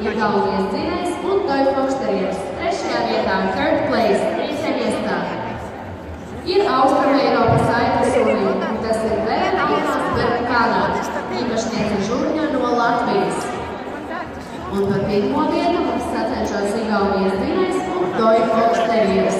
Igaunijas dzinējs un Toja Foksterieris. Trešajā vietā Kurt Place, Rīsēm iestāde. Ir Austrum Eiropas aitas sūnī, un tas ir Vera Ikas Berkānā, īpašniece Žurņa no Latvijas. Un par pirmo vietu mums sacenšas Igaunijas dzinējs un Toja Foksterieris.